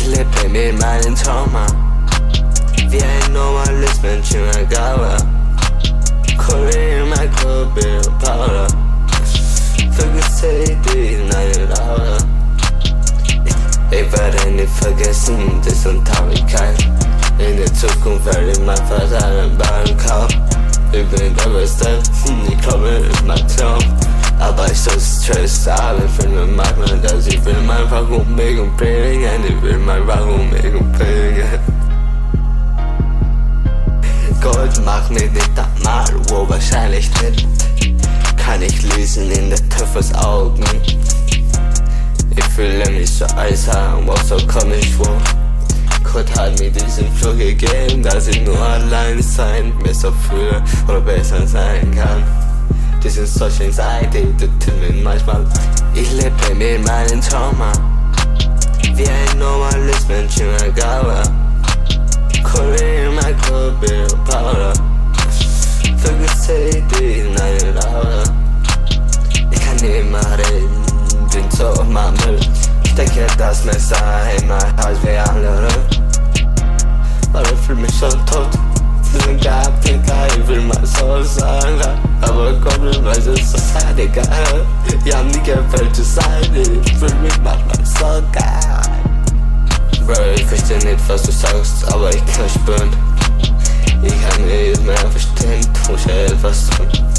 lebe mit meinen Trauma Wie ein normales Mensch in der Gabe Kollegen, Michael, Bill, Paula Vergiss die in eine Laura Ich werde nie vergessen, das Traurigkeit In der Zukunft werde ich mein Vater einen Bahn kaufen Ich bin der Beste, ich glaube, ich mag Traum Aber ich so Stress, ich finde manchmal, dass ich will einfach um mich und bringen Ich will einfach um mich und bringen Gold macht mir nicht einmal, wo wahrscheinlich nicht. Kann ich lesen in der Teufels Augen. Ich fühle mich so einsam, wow, so komm ich vor. Gott hat mir diesen Flug gegeben, dass ich nur allein sein, besser fühle oder besser sein kann diesen solchen Seite, die tut mir manchmal Ich lebe mit meinen Trauma. Wie ein normales Mensch in der Gabe Kollegen, Michael, Bill, Paula Vergiss die in eine Laura Ich kann nicht mehr reden, bin so Mammel Ich denke, das Messer in mein Haus wie andere Aber ich fühl mich schon tot Gehabt, egal, ich will mal so sagen Digga. Ja, nie gefällt es halt sein. Ich fühl mich manchmal so geil. Bro, ich verstehe nicht, was du sagst, aber ich kann spüren. Ich kann nicht mehr verstehen, du musst etwas tun.